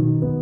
you.